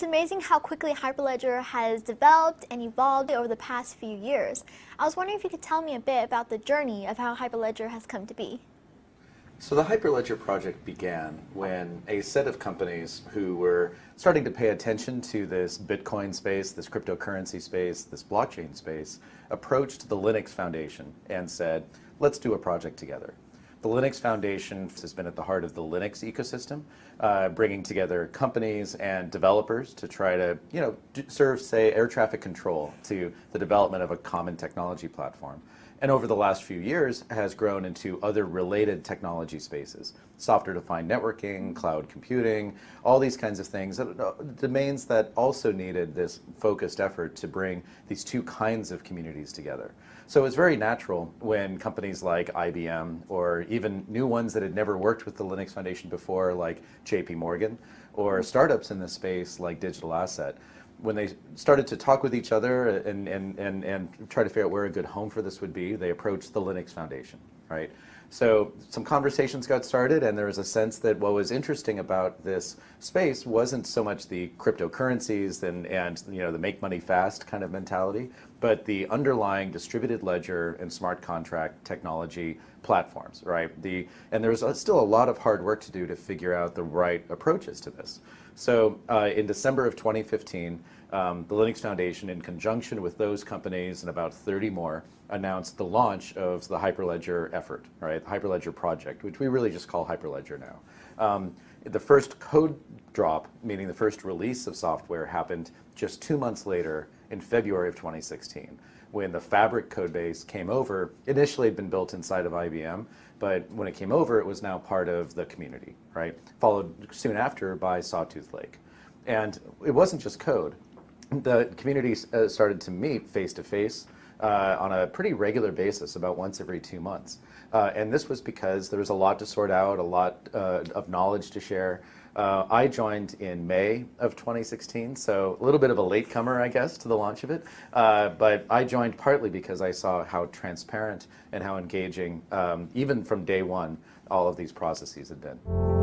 it's amazing how quickly Hyperledger has developed and evolved over the past few years. I was wondering if you could tell me a bit about the journey of how Hyperledger has come to be. So the Hyperledger project began when a set of companies who were starting to pay attention to this Bitcoin space, this cryptocurrency space, this blockchain space, approached the Linux Foundation and said, let's do a project together. The Linux Foundation has been at the heart of the Linux ecosystem, uh, bringing together companies and developers to try to, you know, serve, say, air traffic control to the development of a common technology platform and over the last few years has grown into other related technology spaces software defined networking, cloud computing, all these kinds of things, uh, domains that also needed this focused effort to bring these two kinds of communities together. So it's very natural when companies like IBM or even new ones that had never worked with the Linux Foundation before, like JP Morgan, or mm-hmm. startups in this space like Digital Asset, when they started to talk with each other and, and, and, and try to figure out where a good home for this would be, they approached the Linux Foundation, right? So some conversations got started, and there was a sense that what was interesting about this space wasn't so much the cryptocurrencies and, and you know the make money fast kind of mentality, but the underlying distributed ledger and smart contract technology platforms, right? The and there's still a lot of hard work to do to figure out the right approaches to this. So uh, in December of 2015, um, the Linux Foundation, in conjunction with those companies and about 30 more, announced the launch of the Hyperledger effort, right? The Hyperledger project, which we really just call Hyperledger now. Um, the first code drop, meaning the first release of software, happened just two months later in February of 2016 when the Fabric code base came over. Initially, had been built inside of IBM, but when it came over, it was now part of the community, right? Followed soon after by Sawtooth Lake. And it wasn't just code. The community uh, started to meet face to face on a pretty regular basis, about once every two months. Uh, and this was because there was a lot to sort out, a lot uh, of knowledge to share. Uh, I joined in May of 2016, so a little bit of a latecomer, I guess, to the launch of it. Uh, but I joined partly because I saw how transparent and how engaging, um, even from day one, all of these processes had been.